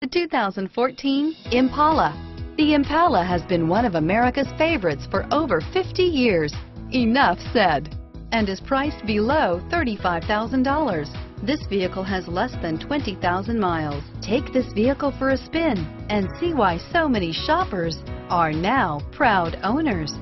The 2014 Impala. The Impala has been one of America's favorites for over 50 years. Enough said. And is priced below $35,000. This vehicle has less than 20,000 miles. Take this vehicle for a spin and see why so many shoppers are now proud owners.